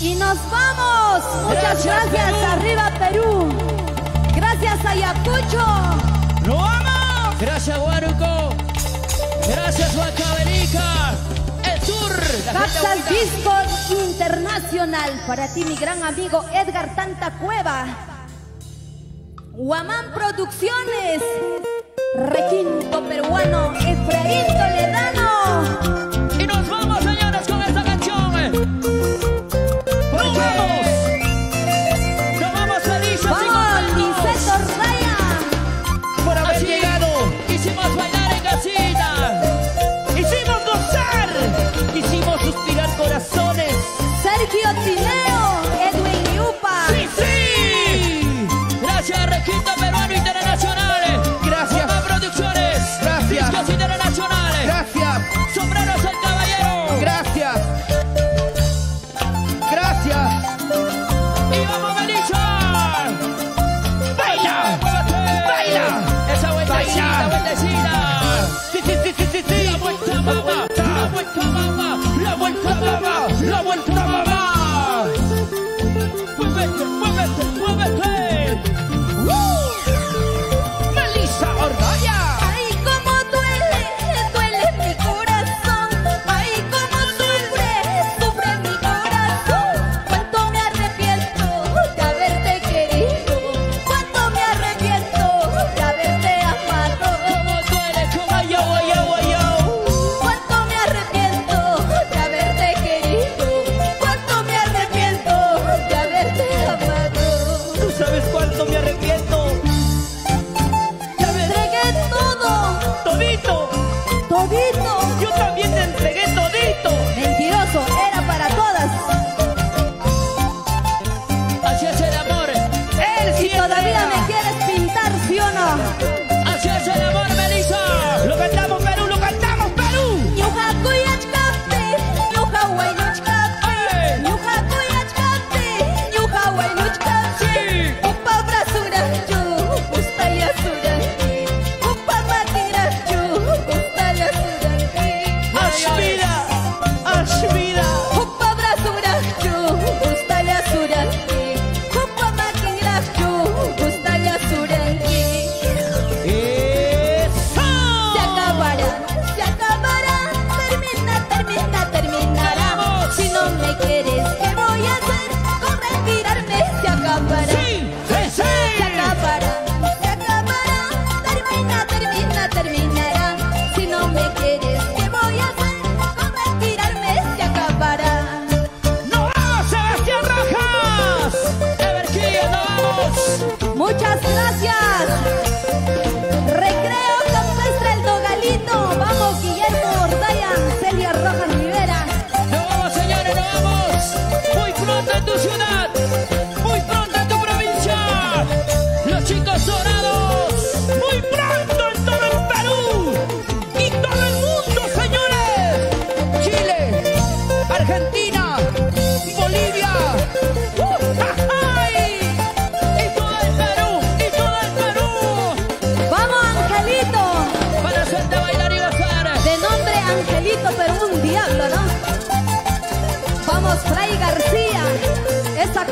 Y nos vamos. Muchas gracias, gracias arriba Perú. Gracias Ayacucho. Nos vamos. Gracias Huánuco. Gracias Huacabenica. El tour. Capsal Disco Internacional. Para ti mi gran amigo Edgar Tanta Cueva. Guamán Producciones. Requinto peruano Efraín Toledano. Thank you.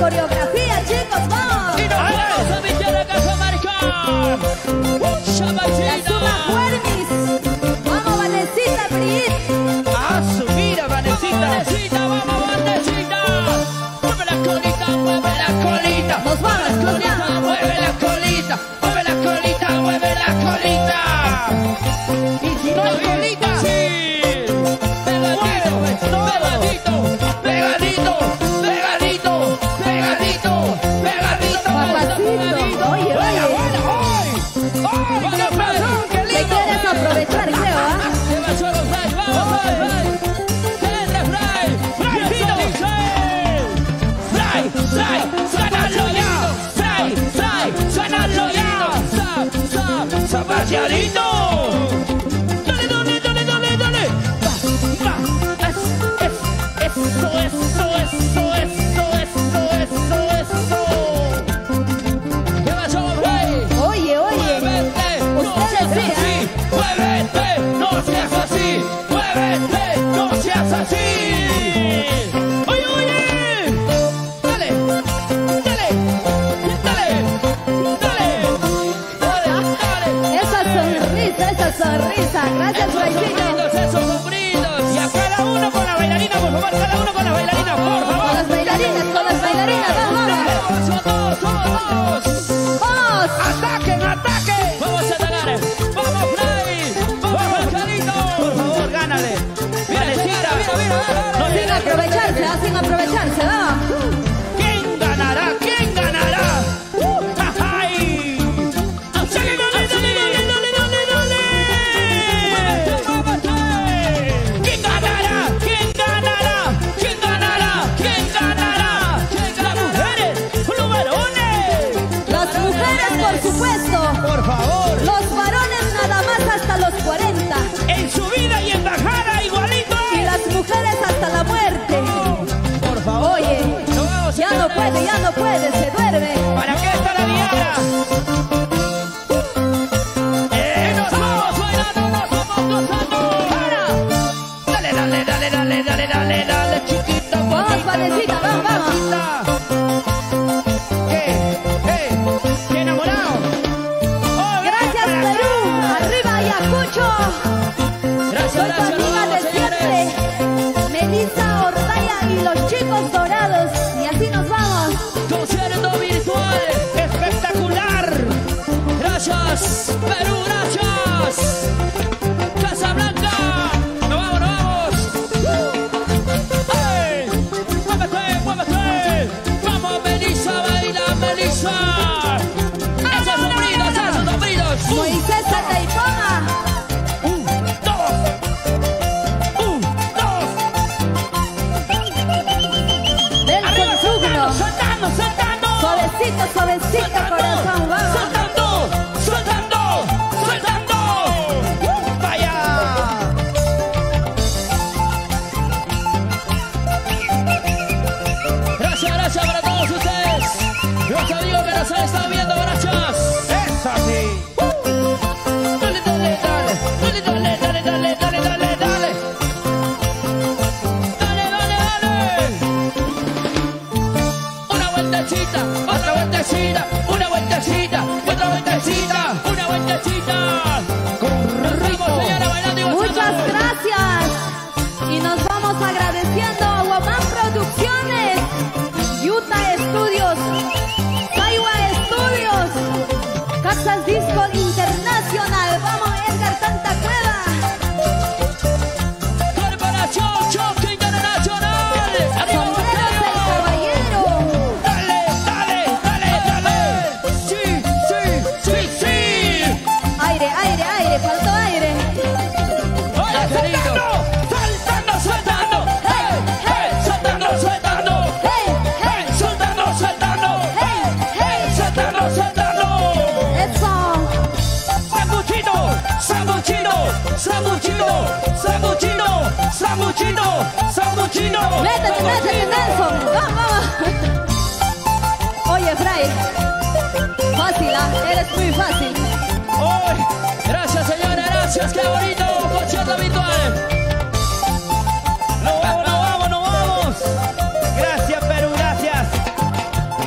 coreografía, chicos. chicharito. Marina, va. está viendo, brachas. Es así. Uh. Dale, dale, dale, dale, dale, dale, dale, dale, dale. Dale, dale, dale. Una vueltecita, otra vueltecita, una vueltecita, otra vueltecita, una vueltecita.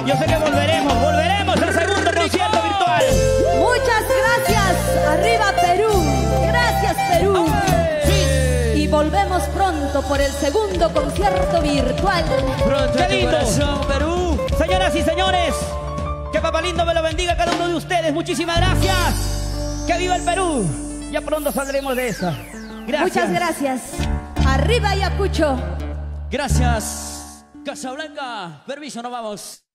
Yo sé que volveremos, volveremos al segundo concierto virtual. Muchas gracias, arriba Perú. Gracias, Perú. Y volvemos pronto por el segundo concierto virtual. ¡Qué lindo! Perú. Señoras y señores, que Papá Lindo me lo bendiga a cada uno de ustedes. Muchísimas gracias. ¡Que viva el Perú! Ya pronto saldremos de esa. Gracias. Muchas gracias. Arriba Ayacucho. Gracias. Casablanca. Permiso, nos vamos.